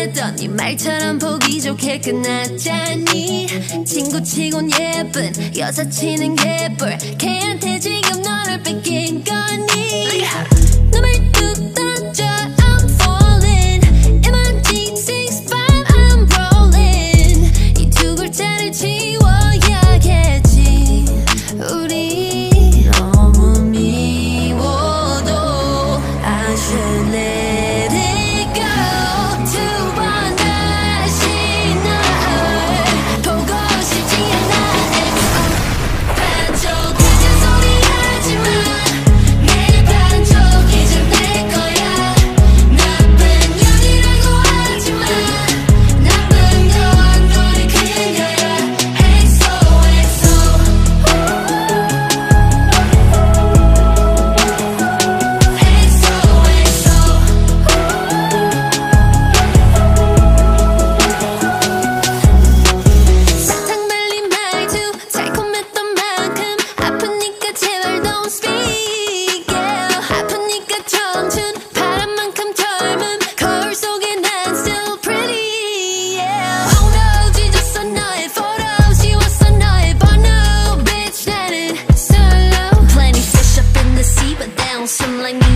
했던 네 말처럼 보기 좋게 끝났잖니. 친구 치곤 예쁜 여사 치는 개뿔. 걔한테 지금 너를 뺏긴 거니. 눈을 뚝 던져 I'm my G6 but I'm 이두 글자를 지워야겠지. 우리 너무 미워도 I should live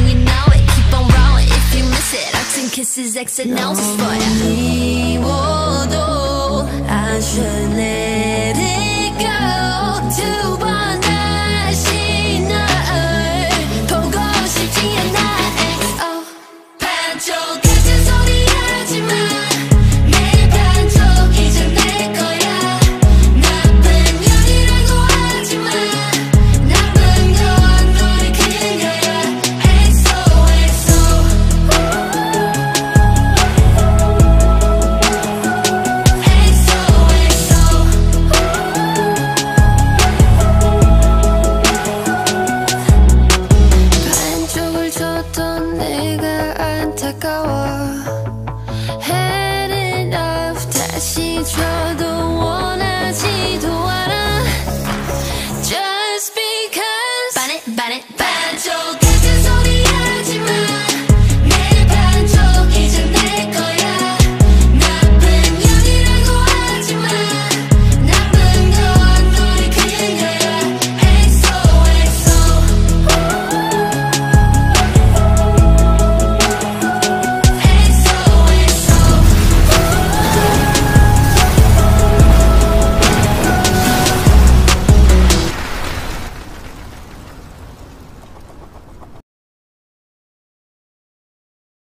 You know it. Keep on rolling if you miss it. Our ten kisses, X and O's for ya I should 车都